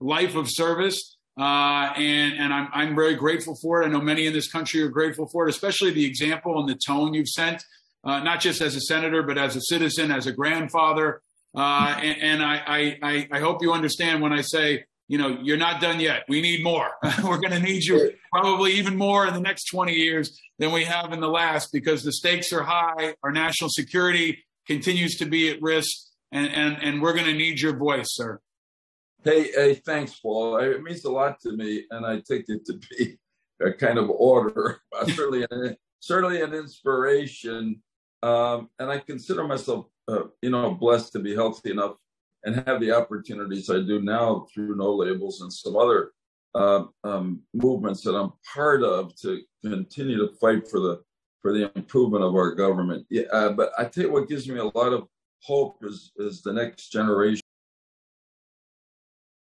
life of service. Uh, and and I'm, I'm very grateful for it. I know many in this country are grateful for it, especially the example and the tone you've sent, uh, not just as a senator, but as a citizen, as a grandfather. Uh, and, and I, I, I hope you understand when I say, you know, you're not done yet. We need more. We're going to need you probably even more in the next 20 years than we have in the last because the stakes are high. Our national security continues to be at risk, and, and, and we're going to need your voice, sir. Hey, hey, thanks, Paul. It means a lot to me, and I take it to be a kind of order, certainly, an, certainly an inspiration. Um, and I consider myself, uh, you know, blessed to be healthy enough and have the opportunities I do now through No Labels and some other uh, um, movements that I'm part of to continue to fight for the for the improvement of our government. Yeah, uh, but I tell you what gives me a lot of hope is is the next generation